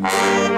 Música